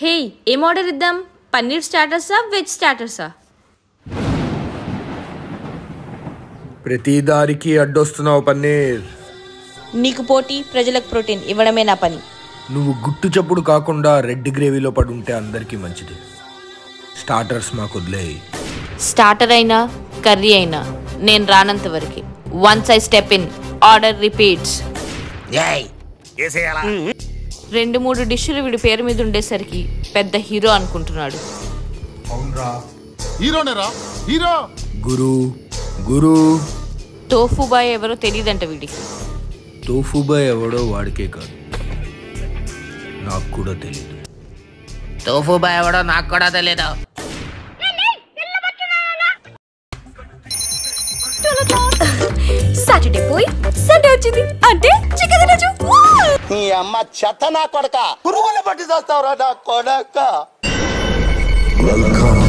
హే ఏం ఆర్డర్ ఇద్దాం? పన్నీర్ స్టార్టర్సా వెజ్ స్టార్టర్సా? ప్రతి దారికి అడ్డొస్తున్నావు పన్నీర్. నీకు పోటీ ప్రజలకు ప్రోటీన్ ఇవ్వడమే నా పని. నువ్వు గుట్టు చప్పుడు కాకుండా రెడ్ గ్రేవీలో పడి ఉంటే అందరికీ మంచిది. స్టార్టర్స్ మాకు వదిలేయి. స్టార్టర్ అయినా కర్రీ అయినా నేను రానంత వరకు. Once I step in order repeats రెండు మూడు డిష్లు వీడి పేరు మీద ఉండేసరికి పెద్ద హీరో అనుకుంటున్నాడు. హీరోనేరా? హీరో! గురు గురు. తోఫు బాయ్ ఎవరో తెలియదంట వీడికి. తోఫుబాయ్ ఎవడో వాడికే కాదు. నాకు కూడా తెలియదు తోఫు బాయ్ ఎవడో నాకు కూడా తెలియదు సాటర్డే పోయి సండే వచ్చింది. అంటే చికెన్ తినొచ్చు. నీ అమ్మ చెత్త నా కొడక. పురుగులు పట్టి చేస్తావురా నా కొడక. వెల్కమ్